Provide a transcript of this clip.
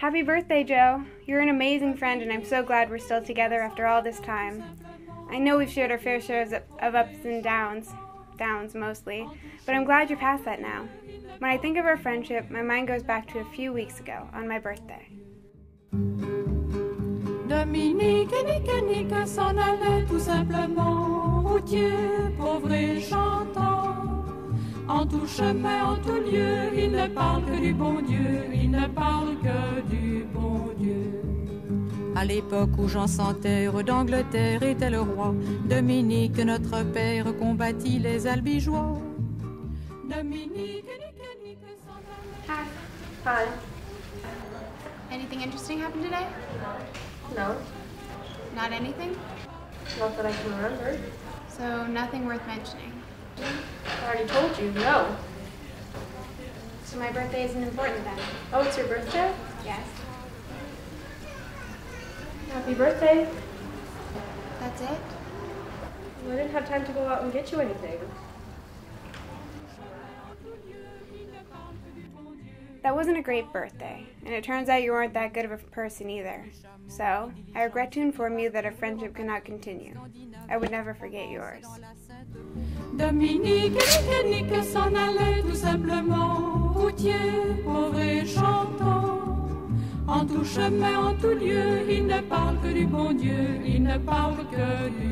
Happy birthday, Joe. You're an amazing friend, and I'm so glad we're still together after all this time. I know we've shared our fair share of ups and downs, downs mostly, but I'm glad you're past that now. When I think of our friendship, my mind goes back to a few weeks ago, on my birthday. Dominique et s'en allaient tout simplement, oh chantant. En tout chemin, en tout lieu, il ne parle que du bon Dieu, il ne parle que du bon Dieu. À l'époque où Jean sans terre d'Angleterre était le roi, Dominique, notre père, combattit les albigeois. Dominique, Nick, Nick, s'en Hi. Hi. Anything interesting happened today? No, Not anything? not that I can remember. So, nothing worth mentioning? I already told you, no. So, my birthday isn't important then? Oh, it's your birthday? Yes. Happy birthday. That's it? Well, I didn't have time to go out and get you anything. That wasn't a great birthday, and it turns out you weren't that good of a person either. So, I regret to inform you that our friendship cannot continue. I would never forget yours. Dominique et Nick s'en allaient tout simplement, routier, pauvre et chantant. En tout chemin, en tout lieu, il ne parle que du bon Dieu, il ne parle que du.